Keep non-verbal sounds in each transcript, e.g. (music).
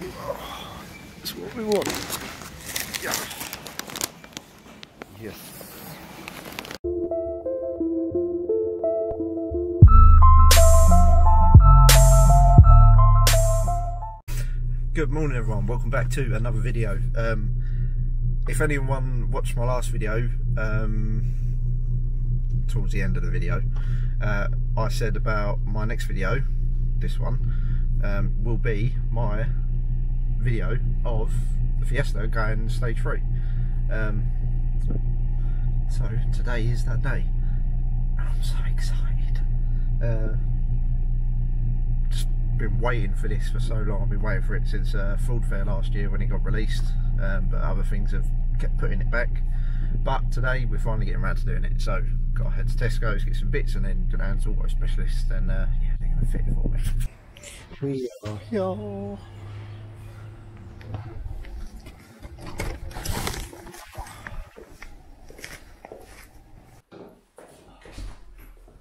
That's what we want. Yeah. Yes. Good morning everyone, welcome back to another video. Um, if anyone watched my last video, um, towards the end of the video, uh, I said about my next video, this one, um, will be my video of the Fiesta going stage three. Um, so today is that day. I'm so excited. Uh, just been waiting for this for so long. I've been waiting for it since uh, Ford Fair last year when it got released, um, but other things have kept putting it back. But today we're finally getting around to doing it. So got to head to Tesco's, get some bits, and then go down to Auto Specialist, and uh, yeah, they're going to fit it for me. We are here.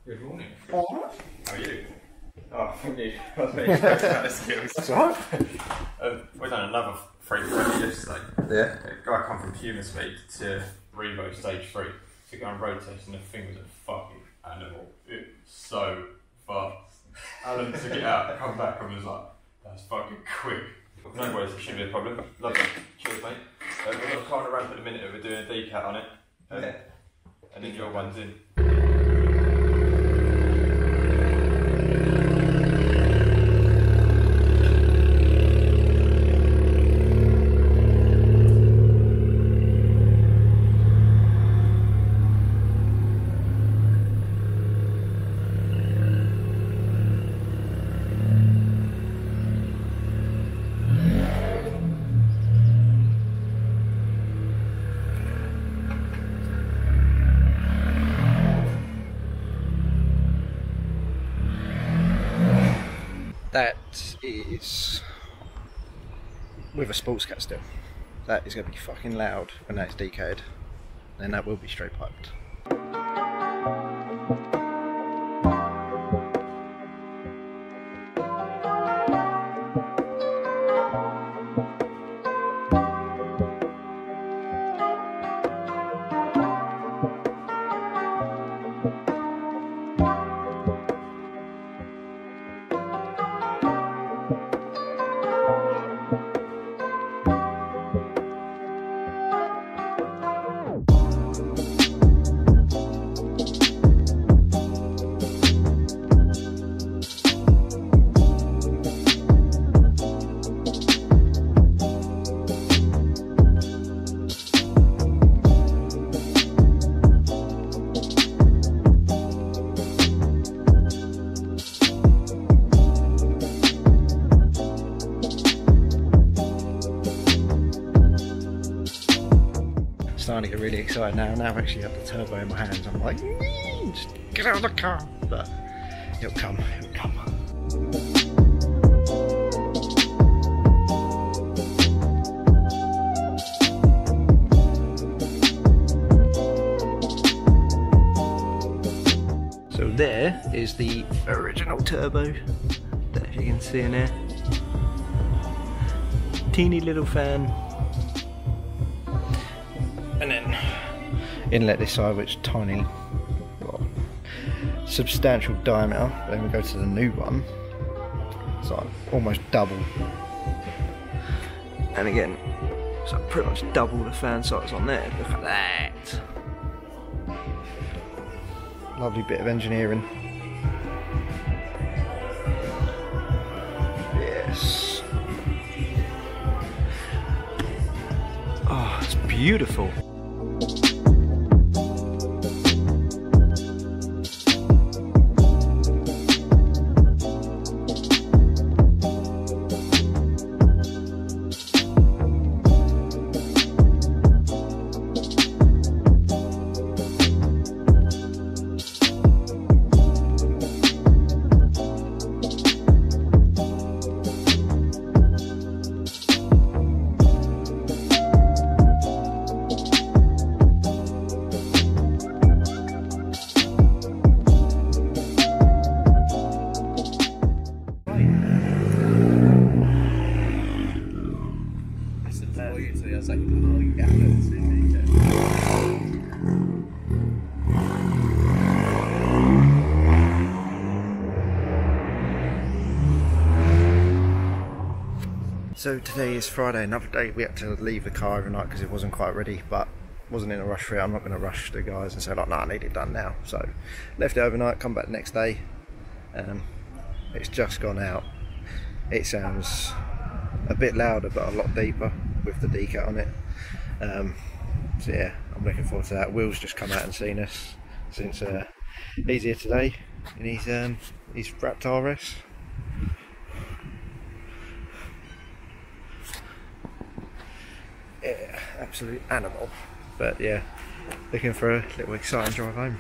Good morning. Alright. How are you? Oh, thank you. I was (laughs) making jokes (laughs) about the skills. That's alright. Um, we done another freight rally yesterday. Yeah. A guy come from human speed to Revo stage three to go on road test, and the thing was a fucking animal. It was so fast. Alan took it out, come back, and was like, "That's fucking quick." No worries, it shouldn't be a problem. Love Lovely. Cheers, mate. Uh, we've got a car on the ramp at the minute. We're doing a decat on it. Um, Yeah. And then your one's in. That is with a sports cat still. That is going to be fucking loud when that's decatted. And that will be straight piped. Starting to get really excited now. Now I've actually got the turbo in my hands. I'm like, just get out of the car. But it'll come, it'll come. So there is the original turbo. If you can see in there. Teeny little fan and then inlet this side which tiny well, substantial diameter. Then we go to the new one. It's like almost double. And again so pretty much double the fan size on there. Look at that. Lovely bit of engineering. Yes. Oh it's beautiful So today is Friday, another day we had to leave the car overnight because it wasn't quite ready, but wasn't in a rush for it. I'm not going to rush the guys and say like, "Nah, I need it done now." So left it overnight, come back the next day. Um, it's just gone out. It sounds a bit louder, but a lot deeper with the decat on it. Um, so yeah, I'm looking forward to that. Will's just come out and seen us since uh, he's here today in his um, his Raptor RS. Yeah, absolute animal. But yeah, looking for a little exciting drive home.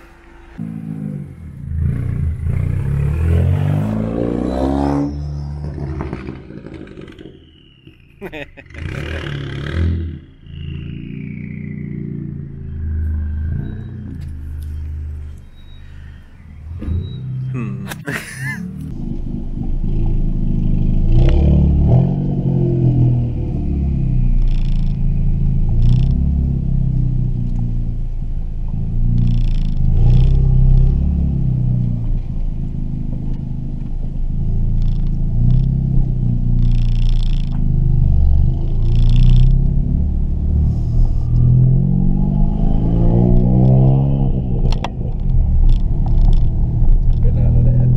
Bit louder there.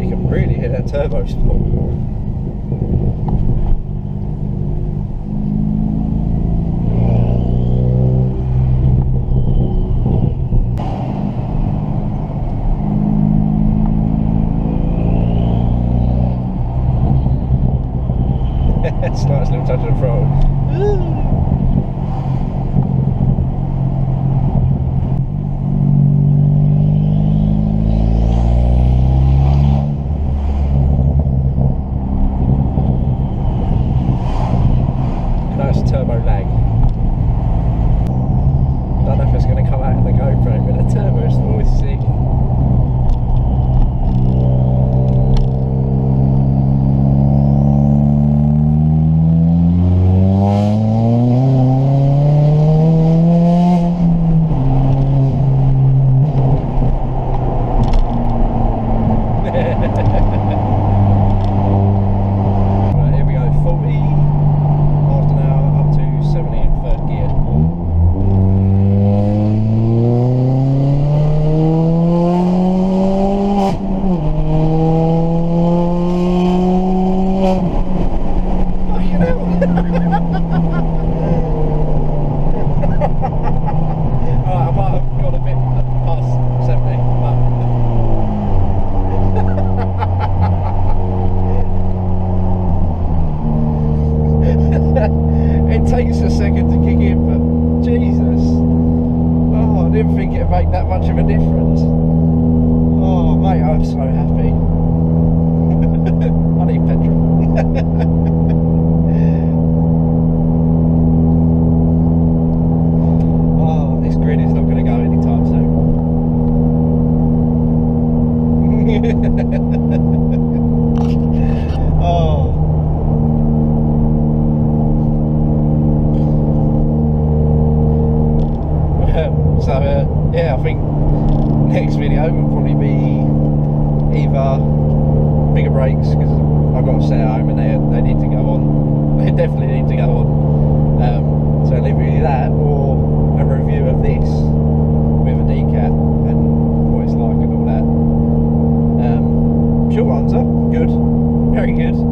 You can that turbo sport. Slight little touch of the throttle. Nice turbo lag. Don't know if it's going to come out in the GoPro, but the turbo's always sick. Right, here we go, 40 miles an hour up to 70 in third gear. Fucking hell. Alright, I might have gone a bit past 70, but it takes a second to kick in, but Jesus. Oh, I didn't think it'd make that much of a difference. Oh, mate, I'm so happy. I need petrol. this grid is not going to go anytime soon. (laughs) (laughs) so uh, yeah, I think next video will probably be either bigger brakes because I've got to say at home and they, they need to go on. (laughs) They definitely need to go on. Um, so I'll leave you that or a review of this with a decat and what it's like and all that. Um, short answer, good, very good.